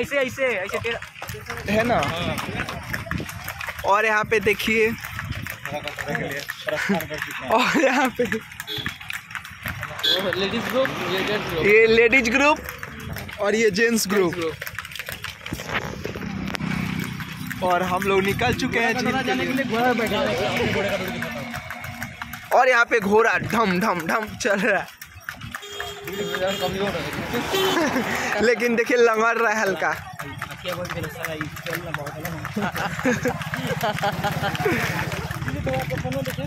ऐसे ऐसे ऐसे टेढ़ा है ना? और यहाँ पे देखिए। और यहाँ पे लेडीज़ ग्रुप ये जेंट्स ग्रुप ये लेडीज़ ग्रुप और ये जेंट्स ग्रुप और हम लोग निकल चुके हैं झील के लिए। घोड़ा बैठा और यहाँ पे घोड़ा ढम ढम ढम चल रहा है। लेकिन देखिए लंगड़ रहा है हल्का बहुत